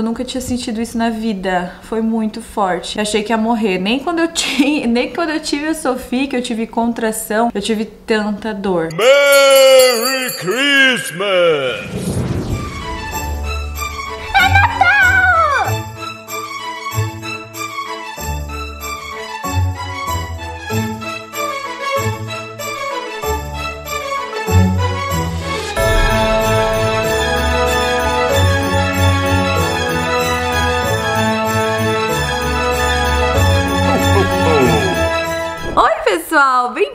Eu nunca tinha sentido isso na vida. Foi muito forte. achei que ia morrer. Nem quando eu tinha, nem quando eu tive a Sofia, que eu tive contração, eu tive tanta dor. Merry Christmas! Pessoal, bem-vindos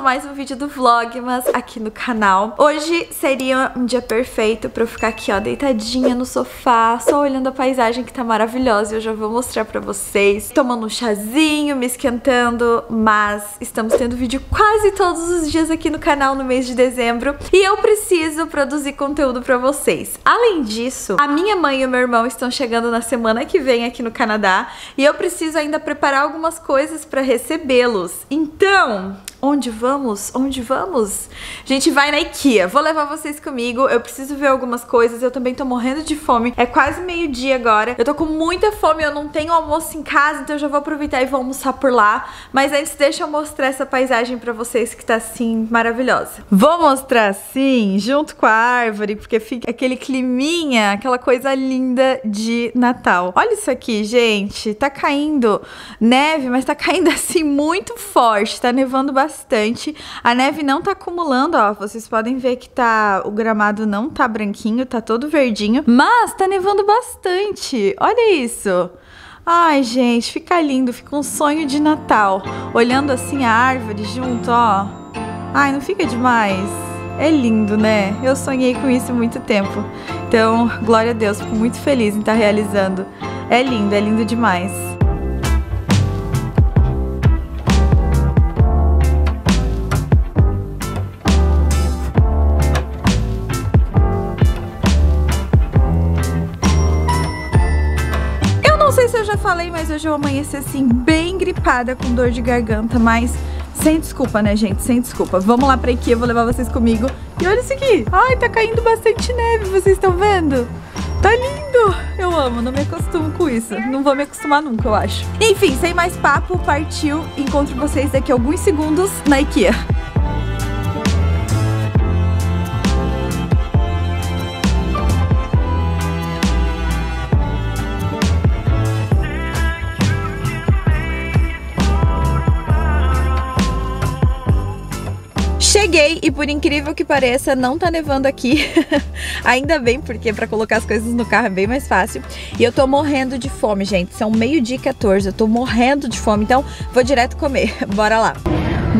mais um vídeo do Vlogmas aqui no canal. Hoje seria um dia perfeito pra eu ficar aqui, ó, deitadinha no sofá, só olhando a paisagem que tá maravilhosa e eu já vou mostrar pra vocês. Tomando um chazinho, me esquentando, mas estamos tendo vídeo quase todos os dias aqui no canal no mês de dezembro e eu preciso produzir conteúdo pra vocês. Além disso, a minha mãe e o meu irmão estão chegando na semana que vem aqui no Canadá e eu preciso ainda preparar algumas coisas pra recebê-los. Então, Onde vamos? Onde vamos? A gente vai na IKEA. Vou levar vocês comigo. Eu preciso ver algumas coisas. Eu também tô morrendo de fome. É quase meio-dia agora. Eu tô com muita fome. Eu não tenho almoço em casa, então eu já vou aproveitar e vou almoçar por lá. Mas antes, deixa eu mostrar essa paisagem pra vocês que tá assim maravilhosa. Vou mostrar assim, junto com a árvore, porque fica aquele climinha, aquela coisa linda de Natal. Olha isso aqui, gente. Tá caindo neve, mas tá caindo assim muito forte. Tá nevando bastante bastante. A neve não tá acumulando, ó. Vocês podem ver que tá o gramado não tá branquinho, tá todo verdinho, mas tá nevando bastante. Olha isso. Ai, gente, fica lindo, fica um sonho de Natal. Olhando assim a árvore junto, ó. Ai, não fica demais? É lindo, né? Eu sonhei com isso muito tempo. Então, glória a Deus, fico muito feliz em estar tá realizando. É lindo, é lindo demais. Falei, mas hoje eu amanheci assim, bem gripada, com dor de garganta, mas sem desculpa, né, gente? Sem desculpa. Vamos lá pra IKEA, vou levar vocês comigo. E olha isso aqui. Ai, tá caindo bastante neve, vocês estão vendo? Tá lindo! Eu amo, não me acostumo com isso. Não vou me acostumar nunca, eu acho. Enfim, sem mais papo, partiu. Encontro vocês daqui a alguns segundos na IKEA. Cheguei e por incrível que pareça, não tá nevando aqui. Ainda bem, porque pra colocar as coisas no carro é bem mais fácil. E eu tô morrendo de fome, gente. São meio-dia 14, eu tô morrendo de fome, então vou direto comer. Bora lá.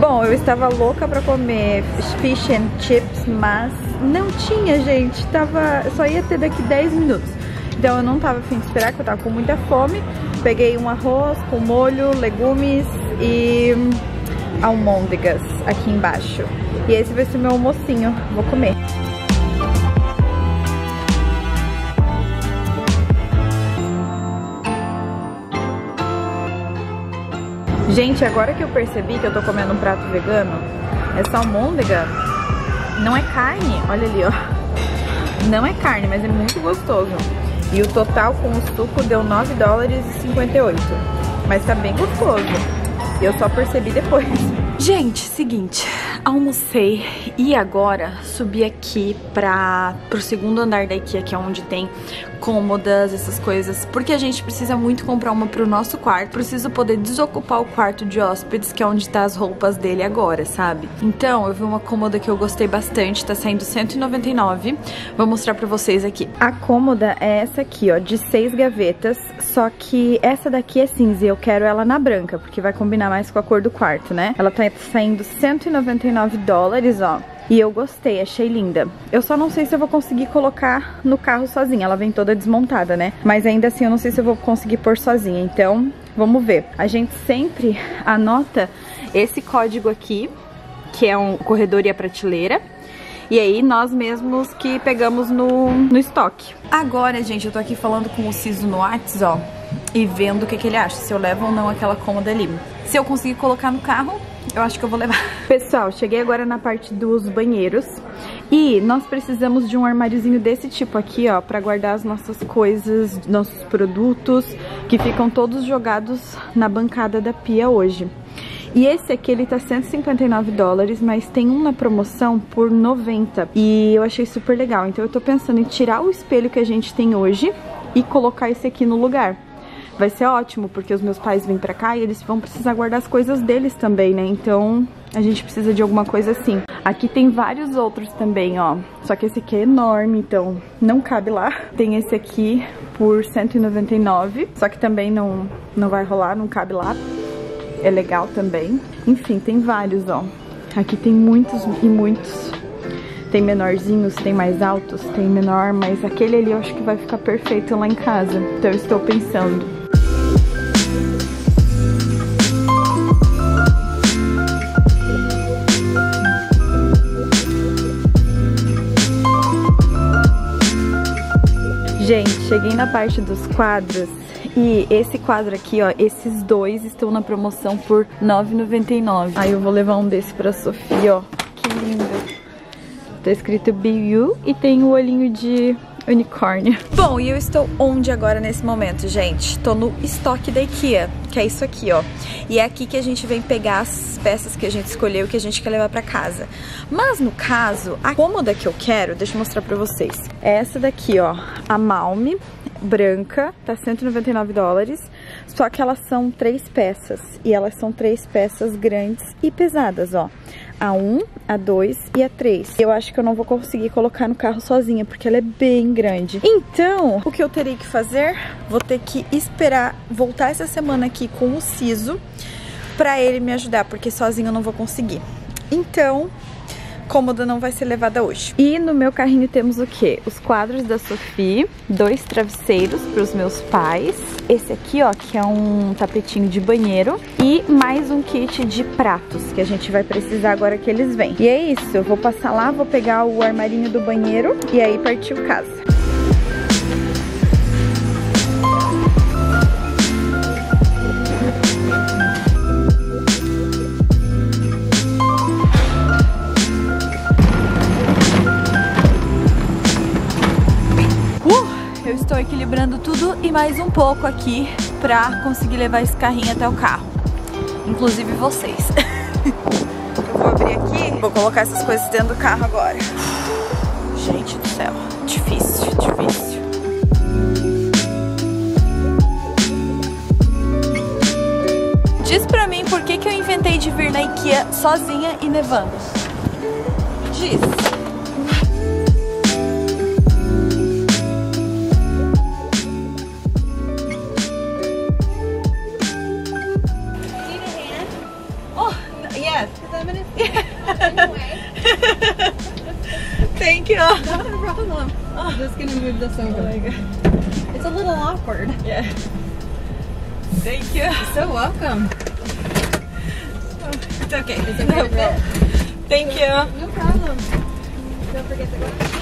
Bom, eu estava louca pra comer fish and chips, mas não tinha, gente. Tava, só ia ter daqui 10 minutos. Então eu não tava afim de esperar, que eu tava com muita fome. Peguei um arroz com molho, legumes e almôndegas aqui embaixo. E esse vai ser meu almocinho. Vou comer. Gente, agora que eu percebi que eu tô comendo um prato vegano, essa almôndega não é carne, olha ali, ó. Não é carne, mas é muito gostoso. E o total com o suco deu 9 dólares e 58. Mas tá bem gostoso. Eu só percebi depois. Gente, seguinte, almocei e agora subi aqui para pro segundo andar da IKEA, que é onde tem cômodas, essas coisas, porque a gente precisa muito comprar uma pro nosso quarto, preciso poder desocupar o quarto de hóspedes, que é onde tá as roupas dele agora, sabe? Então, eu vi uma cômoda que eu gostei bastante, tá saindo 199, vou mostrar pra vocês aqui. A cômoda é essa aqui, ó, de seis gavetas, só que essa daqui é cinza e eu quero ela na branca, porque vai combinar mais com a cor do quarto, né? Ela tá saindo 199 dólares, ó. E eu gostei, achei linda. Eu só não sei se eu vou conseguir colocar no carro sozinha. Ela vem toda desmontada, né? Mas ainda assim eu não sei se eu vou conseguir pôr sozinha. Então, vamos ver. A gente sempre anota esse código aqui, que é um corredor e a prateleira. E aí nós mesmos que pegamos no, no estoque. Agora, gente, eu tô aqui falando com o Ciso no Whats, ó, e vendo o que, que ele acha, se eu levo ou não aquela cômoda ali. Se eu conseguir colocar no carro, eu acho que eu vou levar. Pessoal, cheguei agora na parte dos banheiros E nós precisamos de um armáriozinho desse tipo aqui, ó, pra guardar as nossas coisas, nossos produtos, que ficam todos jogados na bancada da pia hoje. E esse aqui, ele tá 159 dólares, mas tem um na promoção por 90. E eu achei super legal. Então eu tô pensando em tirar o espelho que a gente tem hoje e colocar esse aqui no lugar. Vai ser ótimo, porque os meus pais vêm pra cá e eles vão precisar guardar as coisas deles também, né? Então a gente precisa de alguma coisa assim. Aqui tem vários outros também, ó. Só que esse aqui é enorme, então não cabe lá. Tem esse aqui por 199, só que também não, não vai rolar, não cabe lá é legal também. Enfim, tem vários, ó. Aqui tem muitos e muitos. Tem menorzinhos, tem mais altos, tem menor, mas aquele ali eu acho que vai ficar perfeito lá em casa. Então eu estou pensando. Cheguei na parte dos quadros e esse quadro aqui, ó, esses dois estão na promoção por R$ 9,99. Aí eu vou levar um desse pra Sofia, ó. Que lindo. Tá escrito BU e tem o olhinho de unicórnio. Bom, e eu estou onde agora nesse momento, gente? Tô no estoque da IKEA, que é isso aqui, ó. E é aqui que a gente vem pegar as peças que a gente escolheu que a gente quer levar pra casa. Mas no caso, a cômoda que eu quero, deixa eu mostrar pra vocês. É essa daqui, ó, a Malme branca, tá 199 dólares, só que elas são três peças, e elas são três peças grandes e pesadas, ó. A 1, a 2 e a 3. Eu acho que eu não vou conseguir colocar no carro sozinha, porque ela é bem grande. Então, o que eu terei que fazer? Vou ter que esperar voltar essa semana aqui com o Siso, pra ele me ajudar, porque sozinho eu não vou conseguir. Então, cômoda não vai ser levada hoje. E no meu carrinho temos o quê? Os quadros da Sophie, dois travesseiros para os meus pais, esse aqui, ó, que é um tapetinho de banheiro e mais um kit de pratos que a gente vai precisar agora que eles vêm. E é isso, eu vou passar lá, vou pegar o armarinho do banheiro e aí partiu casa. Mais um pouco aqui pra conseguir levar esse carrinho até o carro. Inclusive vocês. Eu vou abrir aqui, vou colocar essas coisas dentro do carro agora. Gente do céu, difícil, difícil. Diz pra mim por que, que eu inventei de vir na IKEA sozinha e nevando. Diz. Thank you. Not a problem. I'm just gonna move this over. Oh it's a little awkward. Yeah. Thank you. You're so welcome. Oh, it's okay. It's okay no Thank you. No problem. Don't forget the glass.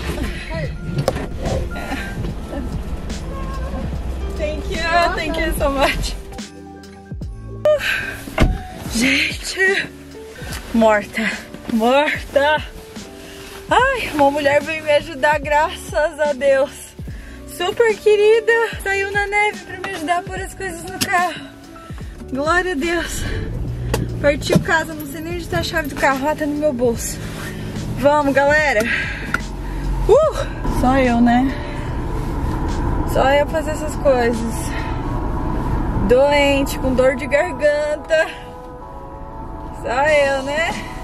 Thank you. Thank you so much. Gente, morta. Morta. Ai, uma mulher veio me ajudar, graças a Deus. Super querida. Saiu na neve pra me ajudar a pôr as coisas no carro. Glória a Deus. Partiu casa, não sei nem onde tá a chave do carro. Lá tá no meu bolso. Vamos, galera. Uh! Só eu, né? Só eu fazer essas coisas. Doente, com dor de garganta. Só eu, né?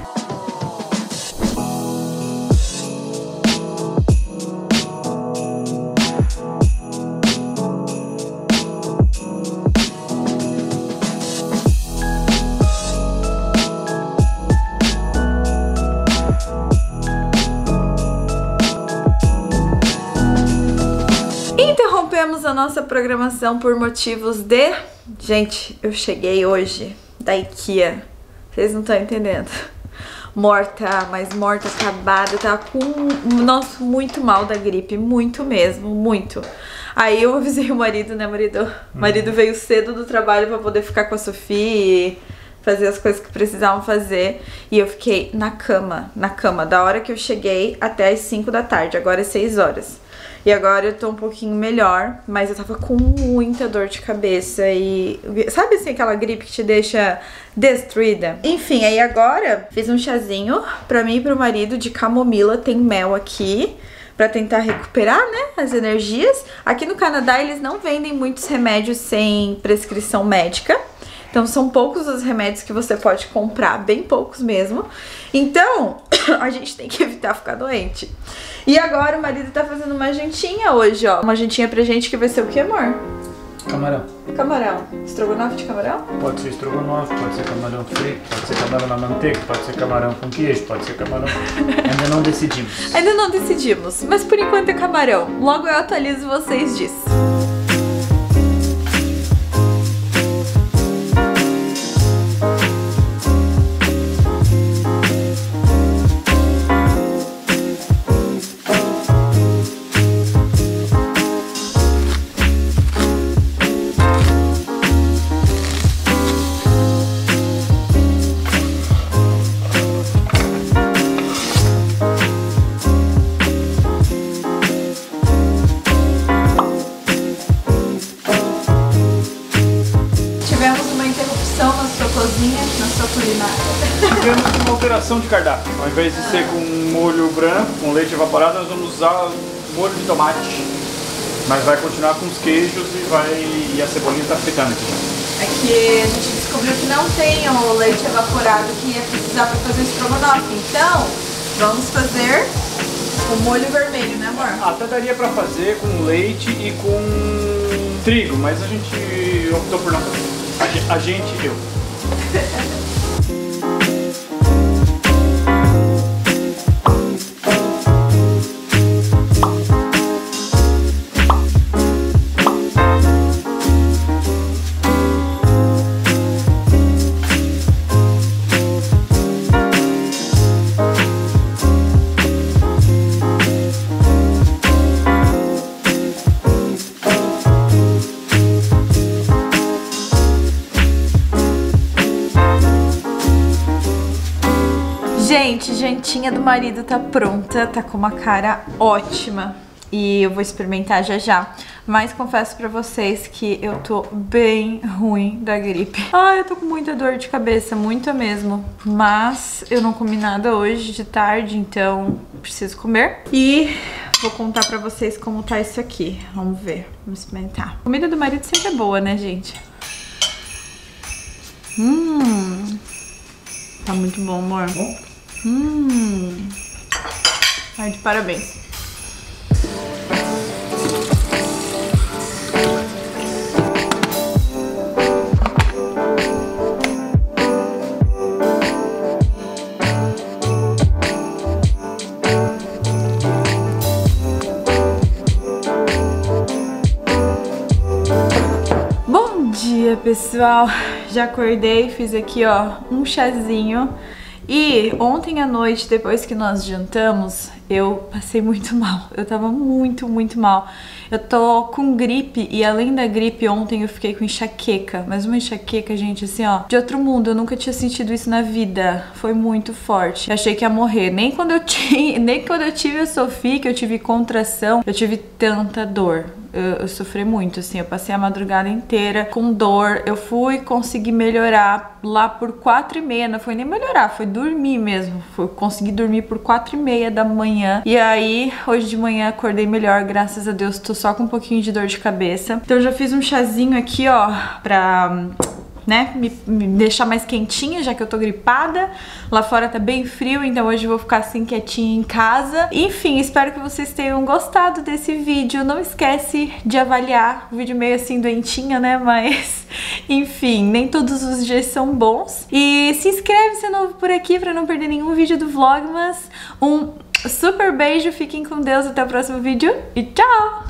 A nossa programação por motivos de... Gente, eu cheguei hoje da IKEA. Vocês não estão entendendo. Morta, mas morta, acabada. Tava com... Nossa, muito mal da gripe. Muito mesmo, muito. Aí eu avisei o marido, né, marido? O marido veio cedo do trabalho pra poder ficar com a Sofia fazer as coisas que precisavam fazer e eu fiquei na cama, na cama, da hora que eu cheguei até as 5 da tarde, agora é 6 horas. E agora eu tô um pouquinho melhor, mas eu tava com muita dor de cabeça e. Sabe assim, aquela gripe que te deixa destruída? Enfim, aí agora fiz um chazinho pra mim e pro marido de camomila, tem mel aqui para tentar recuperar, né, as energias. Aqui no Canadá eles não vendem muitos remédios sem prescrição médica. Então são poucos os remédios que você pode comprar, bem poucos mesmo. Então, a gente tem que evitar ficar doente. E agora o marido tá fazendo uma jantinha hoje, ó. Uma jantinha pra gente que vai ser o que, amor? Camarão. Camarão. Estrogonofe de camarão? Pode ser estrogonofe, pode ser camarão frito, pode ser camarão na manteiga, pode ser camarão com queijo, pode ser camarão. Ainda não decidimos. Ainda não decidimos, mas por enquanto é camarão. Logo eu atualizo vocês disso. Interrupção na sua cozinha, na sua culinária. Tivemos uma alteração de cardápio. Ao invés de ser com molho branco, com leite evaporado, nós vamos usar molho de tomate. Mas vai continuar com os queijos e vai. e a cebolinha tá fritando aqui. É que a gente descobriu que não tem o leite evaporado que ia precisar para fazer o estrogonofe. Então, vamos fazer o molho vermelho, né amor? Até daria pra fazer com leite e com trigo, mas a gente optou por não fazer. A ge- A gente, eu. jantinha do marido tá pronta, tá com uma cara ótima. E eu vou experimentar já já. Mas confesso pra vocês que eu tô bem ruim da gripe. Ai, eu tô com muita dor de cabeça, muita mesmo. Mas eu não comi nada hoje de tarde, então preciso comer. E vou contar pra vocês como tá isso aqui. Vamos ver, vamos experimentar. Comida do marido sempre é boa, né, gente? Hum, tá muito bom, amor. Hum. Ai, de parabéns. Bom dia, pessoal. Já acordei, fiz aqui, ó, um chazinho. E ontem à noite, depois que nós jantamos, eu passei muito mal. Eu tava muito, muito mal. Eu tô com gripe e além da gripe, ontem eu fiquei com enxaqueca. Mas uma enxaqueca, gente, assim, ó, de outro mundo. Eu nunca tinha sentido isso na vida. Foi muito forte. Eu achei que ia morrer. Nem quando eu tinha, nem quando eu tive a Sofia, que eu tive contração, eu tive tanta dor eu, eu sofri muito, assim, eu passei a madrugada inteira com dor, eu fui conseguir melhorar lá por quatro e meia, não foi nem melhorar, foi dormir mesmo, foi conseguir dormir por quatro e meia da manhã, e aí, hoje de manhã acordei melhor, graças a Deus, tô só com um pouquinho de dor de cabeça, então eu já fiz um chazinho aqui, ó, pra né, me, me deixar mais quentinha, já que eu tô gripada. Lá fora tá bem frio, então hoje eu vou ficar assim quietinha em casa. Enfim, espero que vocês tenham gostado desse vídeo. Não esquece de avaliar o vídeo meio assim doentinha, né, mas enfim, nem todos os dias são bons. E se inscreve se é novo por aqui pra não perder nenhum vídeo do Vlogmas. Um super beijo, fiquem com Deus, até o próximo vídeo e tchau!